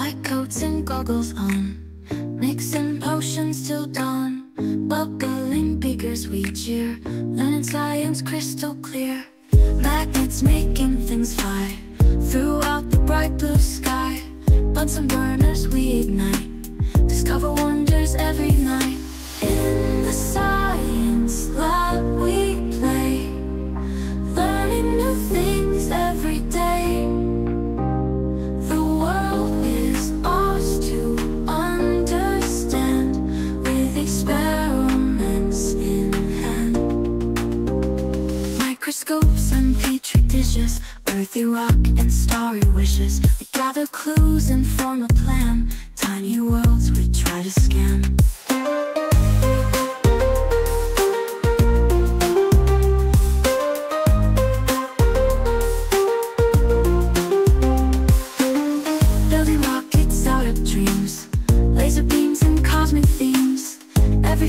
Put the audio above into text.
White coats and goggles on. Mixing potions till dawn. Bubbling beakers we cheer. Learning science crystal clear. Magnets making things fly. Throughout the bright blue sky. Bunsen burners we ignite. Discover wonders every night. In the science lab we play. Learning new things every day dishes Earthy rock and starry wishes. We gather clues and form a plan. Tiny worlds we try to scan. Building rockets out of dreams. Laser beams and cosmic themes. Every